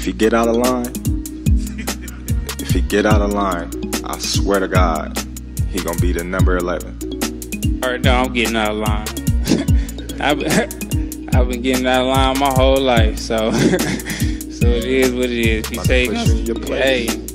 If he get out of line, if he get out of line, I swear to God, he gonna be the number eleven. All right, no, I'm getting out of line. I've been, I've been getting out of line my whole life, so so it is what it is. If you take, your place. hey,